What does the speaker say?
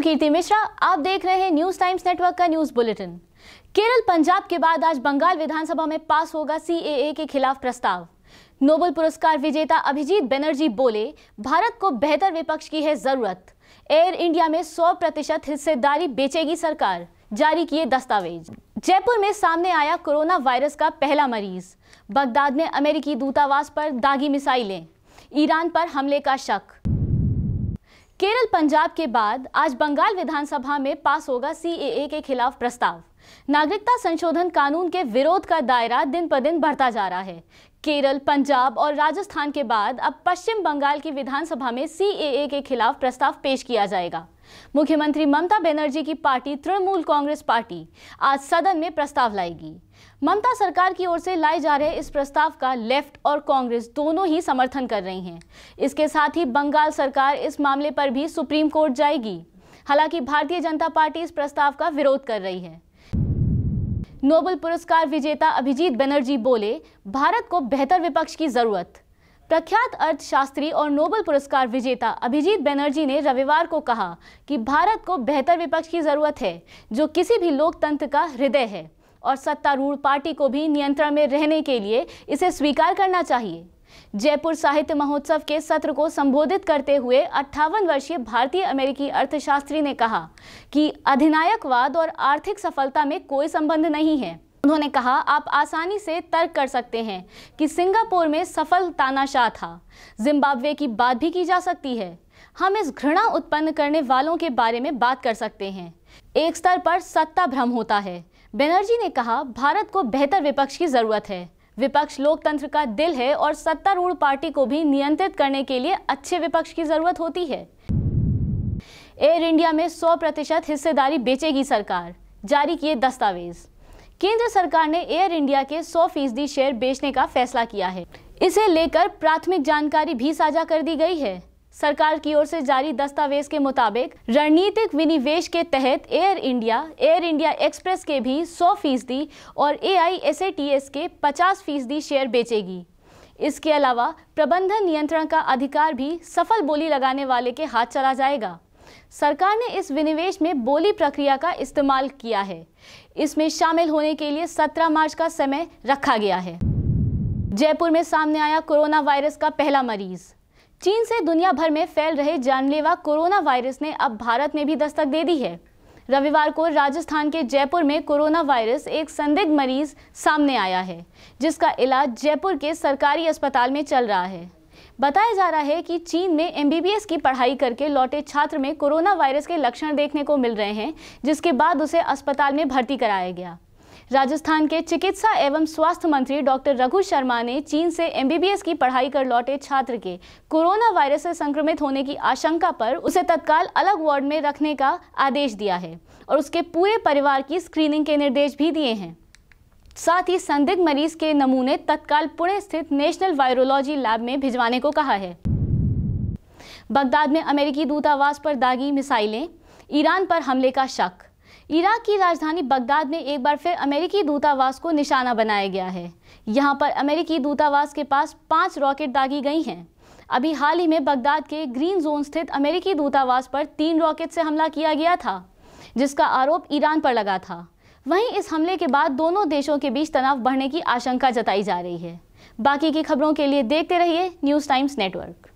कीर्ति मिश्रा, आप देख रहे हैं न्यूज़ टाइम्स नेटवर्क का न्यूज़ बुलेटिन केरल, पंजाब के बाद आज बंगाल विधानसभा में पास होगा सीएए के खिलाफ प्रस्ताव। नोबल पुरस्कार विजेता अभिजीत बनर्जी बोले, भारत को बेहतर विपक्ष की है ज़रूरत। एयर इंडिया में 100 प्रतिशत हिस्सेदारी बेचेगी सरकार, जारी किए दस्तावेज़। जयपुर में सामने आया कोरोना वायरस का पहला मरीज़। बगदाद में अमेरिकी दूतावास पर दागी मिसाइलें। ईरान पर हमले का शक। केरल पंजाब के बाद आज बंगाल विधानसभा में पास होगा सीएए के खिलाफ प्रस्ताव। नागरिकता संशोधन कानून के विरोध का दायरा दिन पर दिन बढ़ता जा रहा है। केरल, पंजाब और राजस्थान के बाद अब पश्चिम बंगाल की विधानसभा में सीएए के खिलाफ प्रस्ताव पेश किया जाएगा। मुख्यमंत्री ममता बनर्जी की पार्टी, तृणमूल कांग्रेस पार्टी, आज सदन में प्रस्ताव लाएगी। ममता सरकार की ओर से लाए जा रहे इस प्रस्ताव का लेफ़्ट और कांग्रेस दोनों ही समर्थन कर रही हैं। इसके साथ ही बंगाल सरकार इस मामले पर भी सुप्रीम कोर्ट जाएगी। हालाँकि भारतीय जनता पार्टी इस प्रस्ताव का विरोध कर रही है। नोबेल पुरस्कार विजेता अभिजीत बनर्जी बोले, भारत को बेहतर विपक्ष की ज़रूरत। प्रख्यात अर्थशास्त्री और नोबल पुरस्कार विजेता अभिजीत बनर्जी ने रविवार को कहा कि भारत को बेहतर विपक्ष की ज़रूरत है, जो किसी भी लोकतंत्र का हृदय है, और सत्तारूढ़ पार्टी को भी नियंत्रण में रहने के लिए इसे स्वीकार करना चाहिए। जयपुर साहित्य महोत्सव के सत्र को संबोधित करते हुए अट्ठावन वर्षीय भारतीय अमेरिकी अर्थशास्त्री ने कहा कि अधिनायकवाद और आर्थिक सफलता में कोई संबंध नहीं है। उन्होंने कहा, आप आसानी से तर्क कर सकते हैं कि सिंगापुर में सफल तानाशाह था। जिम्बाब्वे की बात भी की जा सकती है। हम इस घृणा उत्पन्न करने वालों के बारे में बात कर सकते हैं। एक स्तर पर सत्ता भ्रम होता है। बनर्जी ने कहा, भारत को बेहतर विपक्ष की ज़रूरत है। विपक्ष लोकतंत्र का दिल है और सत्तारूढ़ पार्टी को भी नियंत्रित करने के लिए अच्छे विपक्ष की ज़रूरत होती है। एयर इंडिया में 100 प्रतिशत हिस्सेदारी बेचेगी सरकार, जारी किए दस्तावेज़। केंद्र सरकार ने एयर इंडिया के 100 फ़ीसदी शेयर बेचने का फैसला किया है। इसे लेकर प्राथमिक जानकारी भी साझा कर दी गई है। सरकार की ओर से जारी दस्तावेज़ के मुताबिक, रणनीतिक विनिवेश के तहत Air India Air India Express के भी 100 फ़ीसदी और ए आई के 50 फ़ीसदी शेयर बेचेगी। इसके अलावा प्रबंधन नियंत्रण का अधिकार भी सफल बोली लगाने वाले के हाथ चला जाएगा। सरकार ने इस विनिवेश में बोली प्रक्रिया का इस्तेमाल किया है। इसमें शामिल होने के लिए 17 मार्च का समय रखा गया है। जयपुर में सामने आया कोरोना वायरस का पहला मरीज़। चीन से दुनिया भर में फैल रहे जानलेवा कोरोना वायरस ने अब भारत में भी दस्तक दे दी है। रविवार को राजस्थान के जयपुर में कोरोना वायरस एक संदिग्ध मरीज़ सामने आया है, जिसका इलाज जयपुर के सरकारी अस्पताल में चल रहा है। बताया जा रहा है कि चीन में एमबीबीएस की पढ़ाई करके लौटे छात्र में कोरोना वायरस के लक्षण देखने को मिल रहे हैं, जिसके बाद उसे अस्पताल में भर्ती कराया गया। राजस्थान के चिकित्सा एवं स्वास्थ्य मंत्री डॉक्टर रघु शर्मा ने चीन से एमबीबीएस की पढ़ाई कर लौटे छात्र के कोरोना वायरस से संक्रमित होने की आशंका पर उसे तत्काल अलग वार्ड में रखने का आदेश दिया है और उसके पूरे परिवार की स्क्रीनिंग के निर्देश भी दिए हैं। साथ ही संदिग्ध मरीज़ के नमूने तत्काल पुणे स्थित नेशनल वायरोलॉजी लैब में भिजवाने को कहा है। बगदाद में अमेरिकी दूतावास पर दागी मिसाइलें, ईरान पर हमले का शक। इराक की राजधानी बगदाद में एक बार फिर अमेरिकी दूतावास को निशाना बनाया गया है। यहाँ पर अमेरिकी दूतावास के पास पाँच रॉकेट दागी गई हैं। अभी हाल ही में बगदाद के ग्रीन जोन स्थित अमेरिकी दूतावास पर तीन रॉकेट से हमला किया गया था, जिसका आरोप ईरान पर लगा था। वहीं इस हमले के बाद दोनों देशों के बीच तनाव बढ़ने की आशंका जताई जा रही है। बाकी की खबरों के लिए देखते रहिए न्यूज़ टाइम्स नेटवर्क।